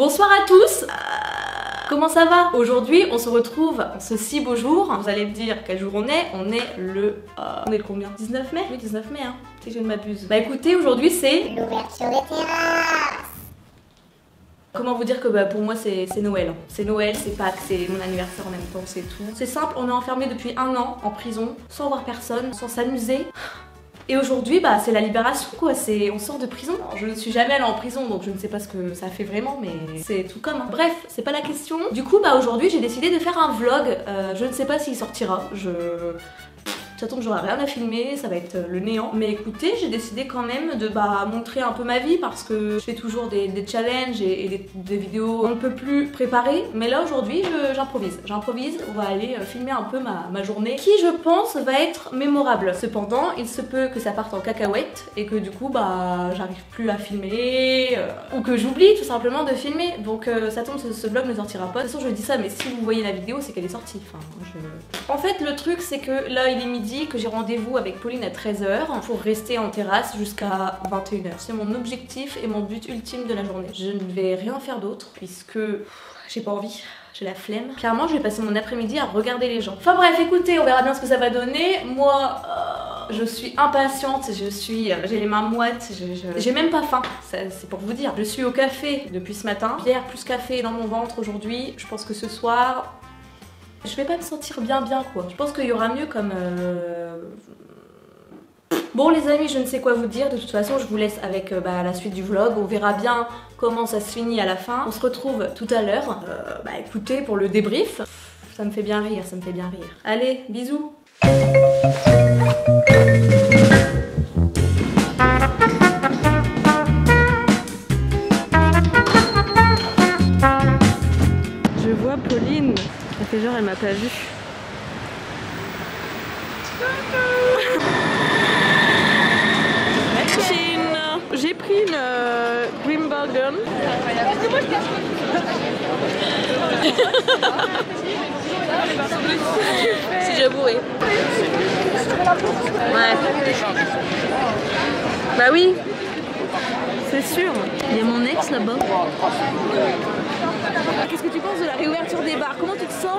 Bonsoir à tous Comment ça va? Aujourd'hui, on se retrouve en ce si beau jour. Vous allez me dire quel jour on est On est le... euh, on est le combien? 19 mai? Oui, 19 mai, hein, si je ne m'abuse. Bah écoutez, aujourd'hui c'est... L'ouverture des terrasses. Comment vous dire que bah, pour moi c'est c'est Noël. C'est Noël, c'est Pâques, c'est mon anniversaire en même temps, c'est tout. C'est simple, on est enfermé depuis un an en prison, sans voir personne, sans s'amuser. Et aujourd'hui, bah, c'est la libération quoi, c'est on sort de prison. Je ne suis jamais allée en prison donc je ne sais pas ce que ça fait vraiment, mais c'est tout comme. hein. Bref, c'est pas la question. Du coup, bah aujourd'hui, j'ai décidé de faire un vlog. Euh, je ne sais pas s'il sortira. Je. Ça tombe, j'aurai rien à filmer, ça va être euh, le néant. Mais écoutez, j'ai décidé quand même de bah, montrer un peu ma vie parce que je fais toujours des, des challenges et, des, des vidéos un peu plus préparées. Mais là aujourd'hui, j'improvise. J'improvise, on va aller euh, filmer un peu ma, ma journée qui, je pense, va être mémorable. Cependant, il se peut que ça parte en cacahuète et que du coup, bah, j'arrive plus à filmer euh, ou que j'oublie tout simplement de filmer. Donc ça tombe, ce, ce vlog ne sortira pas. De toute façon, je dis ça, mais si vous voyez la vidéo, c'est qu'elle est sortie. Enfin, je... En fait, le truc, c'est que là, il est midi, que j'ai rendez-vous avec Pauline à 13h pour rester en terrasse jusqu'à 21h. C'est mon objectif et mon but ultime de la journée. Je ne vais rien faire d'autre puisque j'ai pas envie. J'ai la flemme. Clairement, je vais passer mon après-midi à regarder les gens. Enfin bref, écoutez, on verra bien ce que ça va donner. Moi, euh, je suis impatiente, je suis, euh, j'ai les mains moites, j'ai même pas faim. C'est pour vous dire. Je suis au café depuis ce matin. Bière plus café dans mon ventre aujourd'hui. Je pense que ce soir, je vais pas me sentir bien bien quoi. Je pense qu'il y aura mieux comme... euh, Bon les amis, je ne sais quoi vous dire. De toute façon, je vous laisse avec euh, bah, la suite du vlog. On verra bien comment ça se finit à la fin. On se retrouve tout à l'heure. Euh, bah écoutez, pour le débrief. Ça me fait bien rire, ça me fait bien rire. Allez, bisous pas. Chine. J'ai pris une euh, Grimbergen. bourré. Ouais. Bah oui. C'est sûr. Il y a mon ex là-bas. Qu'est-ce que tu penses de la réouverture des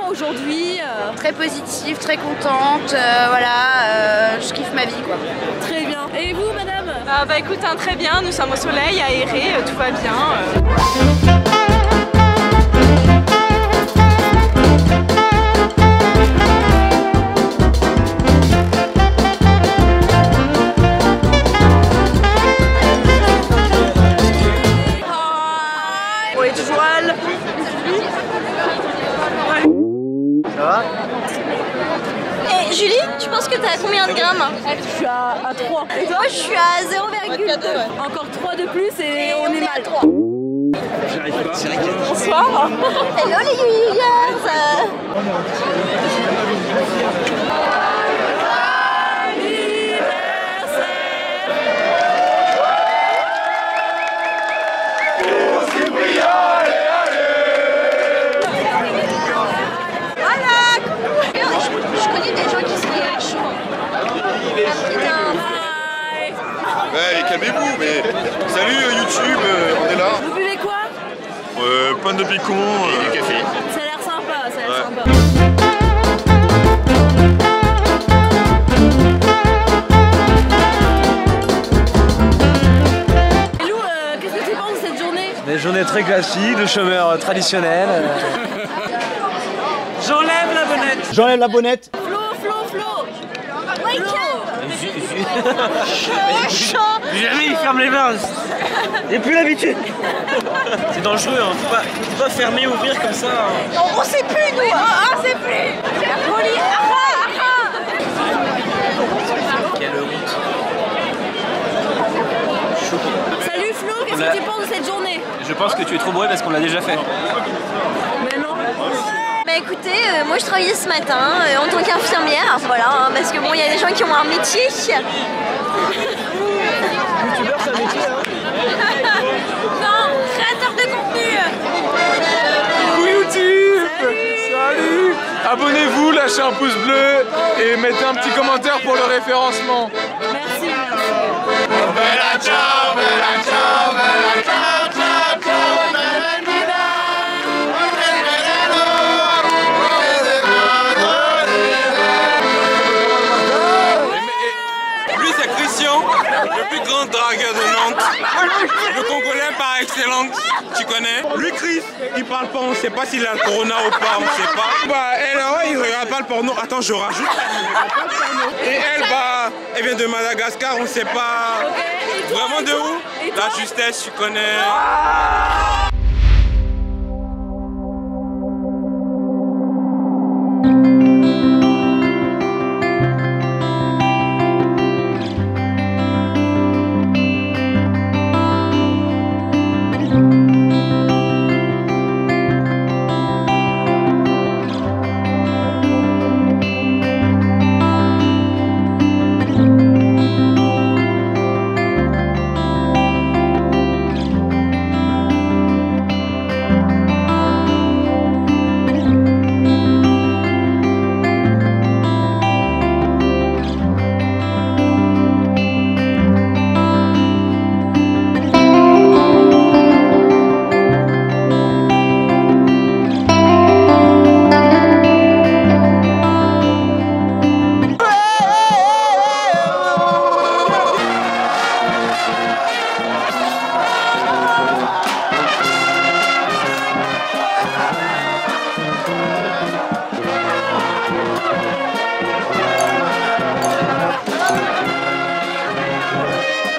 aujourd'hui euh, très positive, très contente, euh, voilà, euh, je kiffe ma vie quoi. Très bien. Et vous, madame? Ah bah écoute, hein, très bien, nous sommes au soleil, aéré, euh, tout va bien. Julie, tu penses que t'as combien de grammes Je suis à, à 3. Et toi Moi je suis à 0,2. Encore 3 de plus et, on, est mal. 3. Bonsoir. Hello les youyouillards euh, Je connais des gens qui seraient chauds. Ah, putain. Ouais, calmez-vous, mais salut euh, YouTube, euh, on est là. Vous buvez quoi Euh, pain de et du café. Ça a l'air sympa, ça a l'air Ouais. sympa. Et Lou, euh, qu'est-ce que tu penses de cette journée? Des journées très classiques, de chômeurs euh, traditionnels. J'enlève la bonnette J'enlève la bonnette. Flo, Flo, Flo Wake up Jamais il ferme les mains J'ai plus l'habitude C'est dangereux, hein. faut, pas, faut pas fermer, ouvrir comme ça. hein. On, on sait plus nous hein, On sait plus Poli, ah, ah, ah. Quelle honte. Salut Flo, qu'est-ce que tu penses de cette journée? Je pense que tu es trop bourré parce qu'on l'a déjà fait. Mais non. Bah écoutez, euh, moi je travaillais ce matin euh, en tant qu'infirmière, voilà, hein, parce que bon, il y a des gens qui ont un métier. non, Abonnez-vous, lâchez un pouce bleu et mettez un petit commentaire pour le référencement. Merci, merci. de Nantes, le Congolais par excellence, tu connais. Lui, Chris, il parle pas, on sait pas s'il a le corona ou pas, on sait pas. Bah, elle, ouais, il regarde pas le porno. Attends, je rajoute. Et elle, bah, elle vient de Madagascar, on sait pas vraiment de où. La justesse, tu connais.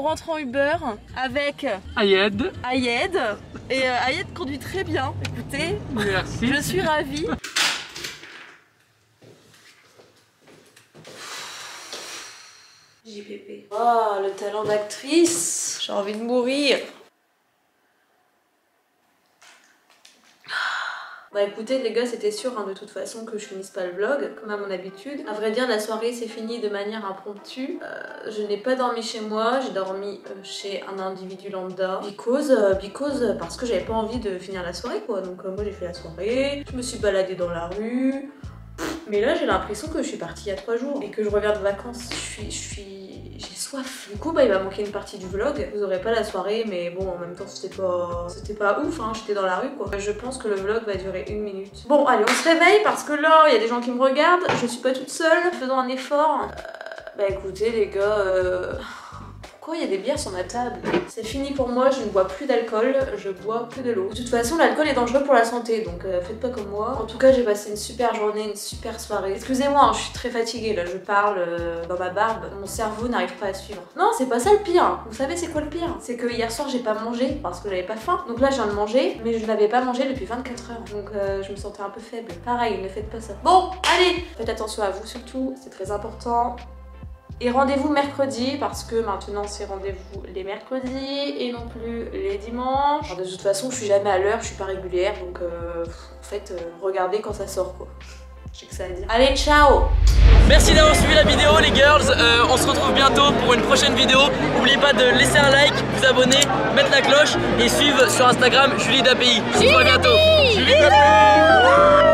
on rentre en Uber avec Ayed, Ayed et euh, Ayed conduit très bien. Écoutez, merci. je suis ravie. JPP. Oh, le talent d'actrice. J'ai envie de mourir. Bah écoutez les gars c'était sûr hein, de toute façon que je finisse pas le vlog comme à mon habitude. À vrai dire la soirée s'est finie de manière impromptue. Euh, je n'ai pas dormi chez moi, j'ai dormi euh, chez un individu lambda. Because, euh, parce que j'avais pas envie de finir la soirée quoi. Donc moi j'ai fait la soirée, je me suis baladée dans la rue. Mais là j'ai l'impression que je suis partie il y a trois jours et que je reviens de vacances. Je suis... J'ai soif. Du coup bah il va manquer une partie du vlog. Vous aurez pas la soirée mais bon en même temps c'était pas... C'était pas ouf hein, j'étais dans la rue quoi. Je pense que le vlog va durer une minute. Bon allez on se réveille parce que là il y a des gens qui me regardent. Je suis pas toute seule. Faisons un effort. Euh, bah écoutez les gars... euh, Pourquoi il y a des bières sur ma table C'est fini pour moi, je ne bois plus d'alcool, je bois que de l'eau. De toute façon, l'alcool est dangereux pour la santé, donc euh, faites pas comme moi. En tout cas, j'ai passé une super journée, une super soirée. Excusez-moi, hein, je suis très fatiguée là, je parle euh, dans ma barbe, mon cerveau n'arrive pas à suivre. Non, c'est pas ça le pire. Vous savez c'est quoi le pire? C'est que hier soir, j'ai pas mangé parce que j'avais pas faim. Donc là, je viens de manger, mais je n'avais pas mangé depuis 24 heures. Donc euh, je me sentais un peu faible. Pareil, ne faites pas ça. Bon, allez Faites attention à vous surtout, c'est très important. Et rendez-vous mercredi parce que maintenant c'est rendez-vous les mercredis et non plus les dimanches. Alors, de toute façon, je suis jamais à l'heure, je suis pas régulière donc euh, en fait, euh, regardez quand ça sort quoi. J'ai que ça à dire. Allez, ciao Merci d'avoir suivi la vidéo les girls, Euh, on se retrouve bientôt pour une prochaine vidéo. N'oubliez pas de laisser un like, vous abonner, mettre la cloche et suivre sur Instagram Julie d'API. On se voit bientôt. Julie d'API